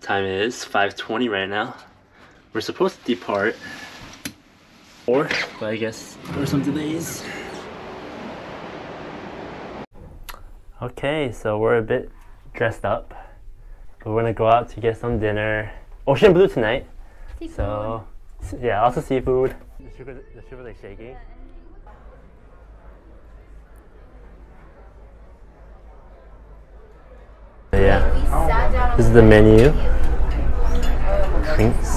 time is 5.20 right now. We're supposed to depart. Or, but I guess there are some delays. Okay, so we're a bit dressed up. But we're gonna go out to get some dinner. Oh, Ocean Blue tonight. So, yeah, also seafood. The sugar, the sugar like shaking. Yeah. This is the menu. Drinks.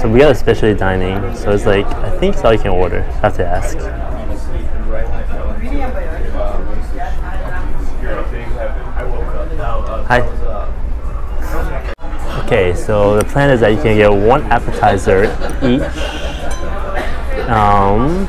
So we got a specialty dining, so it's like I think it's all you can order. I Have to ask. Hi. Okay, so the plan is that you can get one appetizer each. Um,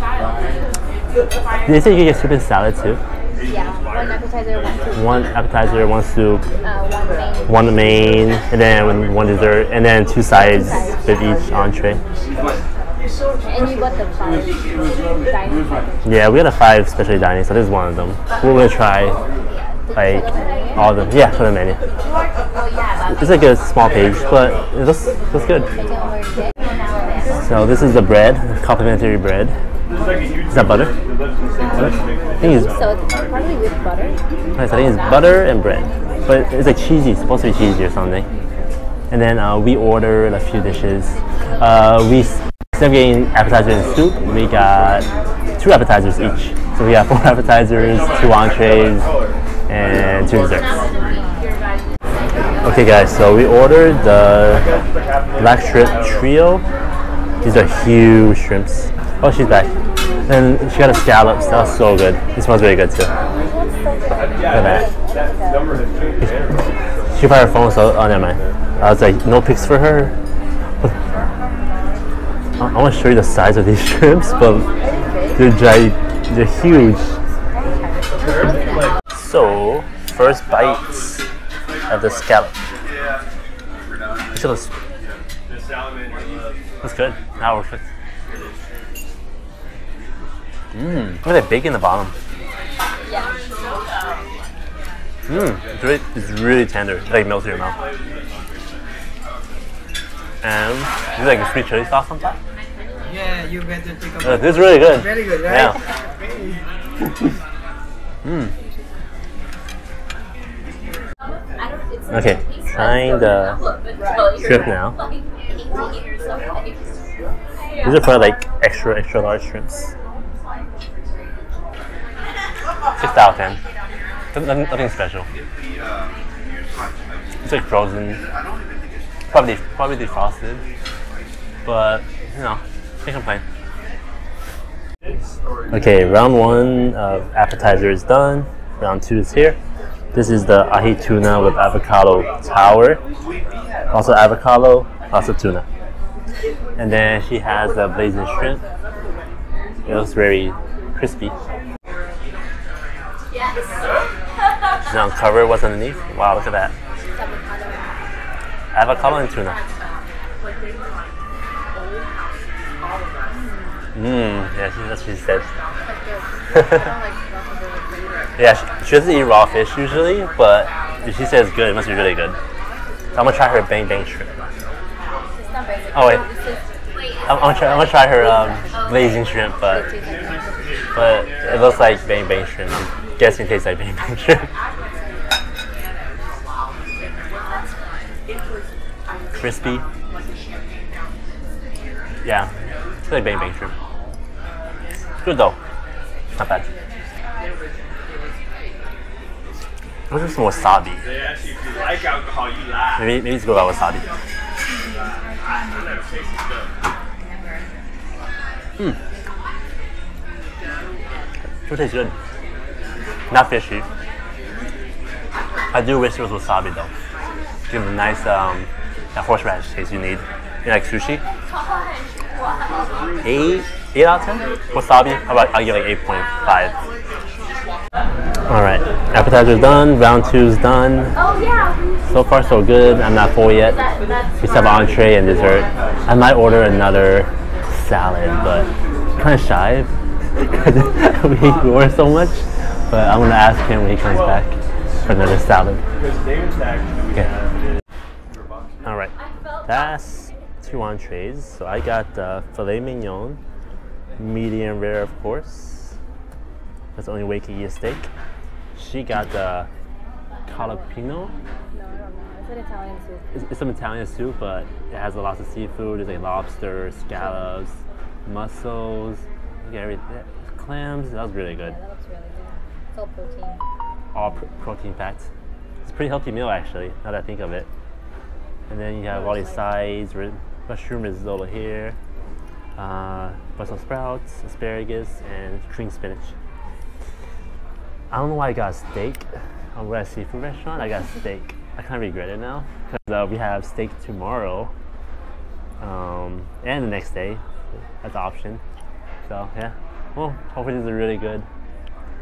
they say you can get soup and salad too. Yeah, one appetizer, one soup, One appetizer, one soup, uh, one main. one main, and then one dessert, and then two sides with each entree. And you got the five dining. Yeah, we got a five specialty dining, so this is one of them. We're gonna try like all of them. Yeah, for the menu. It's like a small page, but it looks looks good. So this is the bread, complimentary bread. Is that butter? I think it's, So it's probably with butter. I think it's butter and bread, but it's like cheesy. It's supposed to be cheesy or something. And then uh, we ordered a few dishes. Uh, we instead of getting appetizer and soup, we got two appetizers each. So we got four appetizers, two entrees, and two desserts. Okay, guys. So we ordered the black shrimp trio. These are huge shrimps. Oh, she's back. And she got a scallops. That was so good. It smells really good too. Look at that. She put her phone, so oh never mind. I was like, no pics for her. I, I want to show you the size of these shrimps, but they're gi- they're huge. So first bites of the scallop. This looks, looks good. Now we're cooked. Mmm, look at that bacon in the bottom. Yeah. Mmm, it's really, it's really tender. It like melts in your mouth. And you like the sweet chili sauce on top? Yeah, you get to take a Uh, this is really good. Very good, right? Yeah. Mmm. Okay, trying the shrimp now. These are probably like extra, extra large shrimps. Six out of ten. Nothing, nothing special. It's like frozen. Probably, probably defrosted. But, you know, can't complain. Okay, round one of appetizer is done. Round two is here. This is the ahi tuna with avocado tower. Also avocado, also tuna. And then she has the blazing shrimp. It looks very crispy. She's now cover what's underneath. Wow, look at that. Avocado and tuna. Mmm, yeah, she, that's what she said. yeah, she, she doesn't eat raw fish usually, but if she says good, it must be really good. So I'm gonna try her bang bang shrimp. Oh wait, I'm, I'm gonna try. I'm gonna try her um, blazing shrimp, but but it looks like bang bang shrimp. It tastes like bang bang shrimp. Crispy. Yeah, it's like bang bang shrimp. Good though, not bad. What's with some wasabi? Like alcohol. Maybe maybe it's good about wasabi. Hmm. Stuff. It tastes good. Not fishy. I do wish there was wasabi though. Give it a nice um, that horseradish taste you need. You like sushi? Eight, eight out of ten. Wasabi? How about I'll give like eight point five. All right, appetizer's done. Round two's done. Oh yeah. So far so good. I'm not full yet. We still have entree and dessert. I might order another salad, but kind of shy. we more so much. But But I'm gonna ask him when he comes back for another salad. Because David's actually Okay. All right, that's two entrees. So I got the filet mignon, medium rare, of course. That's the only way you can eat a steak. She got the cioppino. No, I don't know. It's an Italian soup. It's, it's some Italian soup, but it has a lot of seafood. There's like lobster, scallops, mussels, look at everything. Eh, clams. That was really good. Yeah, all protein. all pr- protein packed. It's a pretty healthy meal actually, now that I think of it. And then you have all these sides, mushroom risotto here, uh, Brussels sprouts, asparagus, and string spinach. I don't know why I got steak. I'm at a seafood restaurant. I got steak. I kind of regret it now because uh, we have steak tomorrow um, and the next day. That's the option. So yeah, well, hopefully this is really good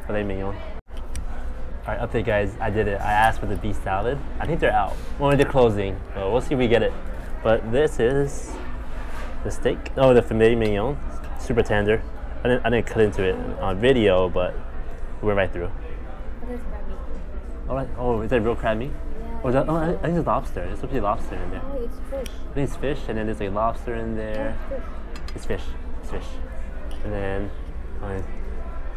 filet mignon. All right, update guys. I did it. I asked for the beef salad. I think they're out. Well, they're closing. So we'll see if we get it. But this is the steak. Oh, the filet mignon. Super tender. I didn't, I didn't cut into it on video, but we went right through. What is crabby? All right. Oh, is that real crab meat? Yeah. Oh, is that, oh I I think it's lobster. There's supposed to be lobster in there. Oh, it's fish. I think it's fish, and then there's like lobster in there. Fish. It's fish. It's fish. And then, oh,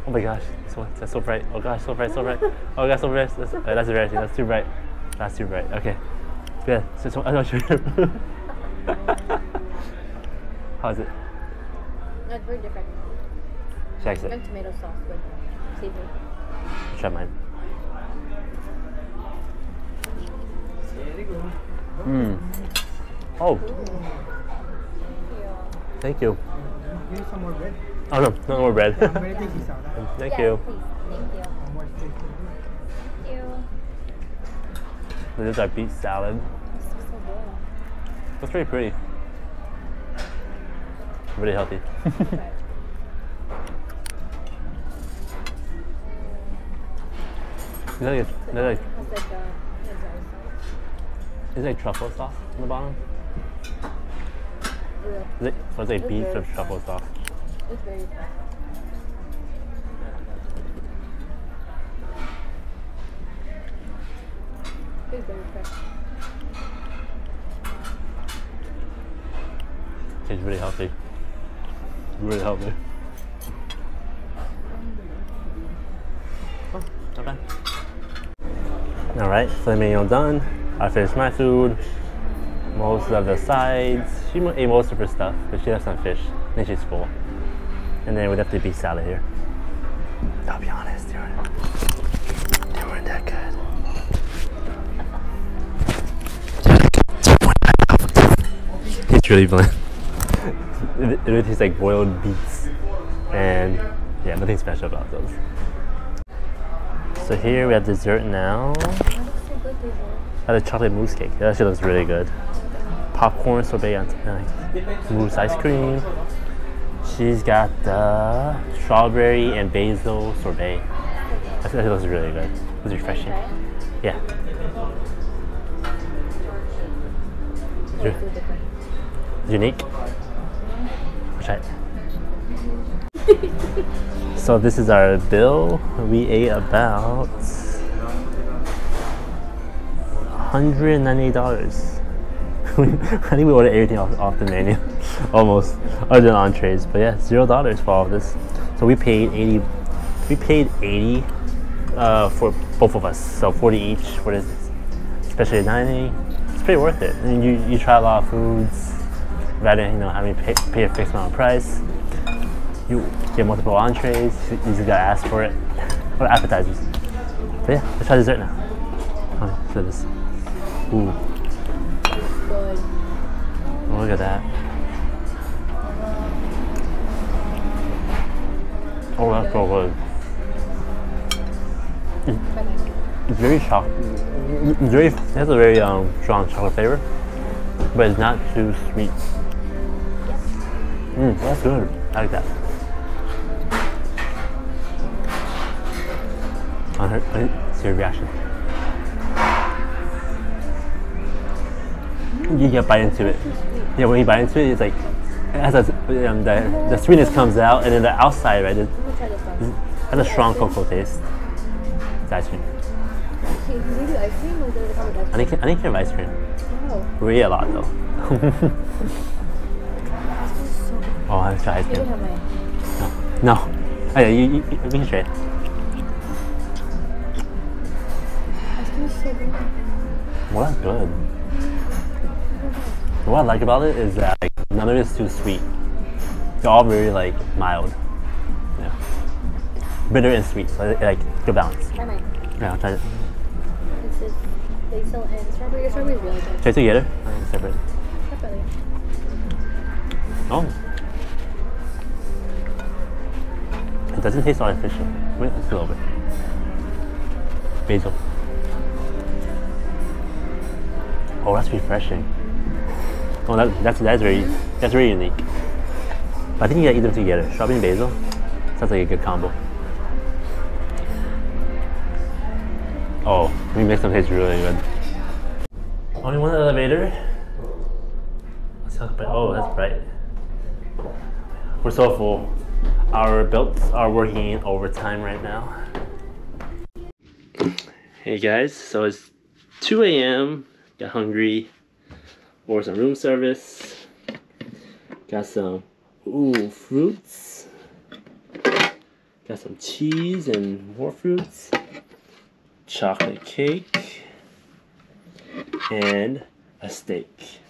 oh my gosh, this one, that's so bright. Oh gosh, so bright, so bright. Oh gosh, so bright. That's, uh, that's embarrassing. That's too bright. That's too bright. Okay. Yeah, So, so I'm not sure. How is it? No, it's very different. Should I It's exit? like tomato sauce with seafood. Try mine. Very good. Mmm. Oh, Yeah. thank you. Give me some more bread. Oh no, no more bread. I'm very tasty salad. thank yes, you. Please. Thank you. How much tasty? Thank you. This is our beet salad. This is so good. That's pretty pretty. Really healthy. Is that like, is that like, It's like uh, it's rice. is that like truffle sauce on the bottom? Is it, like It's beef with truffle sauce. It's very fresh. It's very fresh. Tastes really healthy. Really healthy. Oh, not bad. All right, filet mignon done. I finished my food. Most of the sides. She ate most of her stuff, but she has some fish. I think she's full. And then we'd have to be salad here. I'll be honest, they weren't, they weren't that good. It's really bland. it, it really tastes like boiled beets. And yeah, nothing special about those. So here we have dessert now. That looks so good, dessert. I had a chocolate mousse cake. That actually looks really good. Popcorn sorbet on top. Uh, Mousse ice cream. She's got the strawberry and basil sorbet. That looks really good. It was refreshing. Yeah. Unique. Try it. so this is our bill. We ate about $198. I think we ordered everything off, off the menu, almost, other than entrees. But yeah, zero dollars for all of this. So we paid 80. We paid 80 uh, for both of us. So 40 each for this special dining. It's pretty worth it. I mean, you, you try a lot of foods rather than you know having to pay, pay a fixed amount of price. You get multiple entrees. You just gotta ask for it. Or appetizers. But yeah, let's try dessert now. Look this. Ooh, oh, look at that. Oh, that's so good. It's very chocolate. It's very. It has a very um, strong chocolate flavor, but it's not too sweet. Mm, that's good. I like that. I see your reaction. You get bite into it. Yeah, when you bite into it, it's like it has a, um, the the sweetness comes out, and then the outside, right, it try has a strong cocoa taste. It's ice cream. You it I think I you have ice cream. Oh, a lot though. oh, I try ice you cream. my. No. Oh yeah, you, you, you can trade. Ice cream is so good. Well, that's good. What I like about it is that like, none of it's too sweet. They're all very like mild. Yeah. Bitter and sweet, so like good balance. Try mine. Yeah, I'll try it. This is basil and strawberry. Is really good. Try it together. Separate. Separately. Oh. It doesn't taste artificial. Wait, just a little bit. Basil. Oh, that's refreshing. Oh, that, that's that's very that's very unique. I think you gotta eat them together. Strawberry and basil sounds like a good combo. Oh, we mix them taste really good. Oh, Only one elevator. Oh, that's bright. We're so full. Our belts are working overtime right now. Hey guys, so it's 2 a.m. Got hungry. Ordered some room service. Got some ooh fruits. Got some cheese and more fruits. Chocolate cake. And a steak.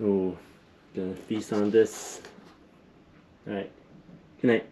Ooh, gonna feast on this. Alright. Good night.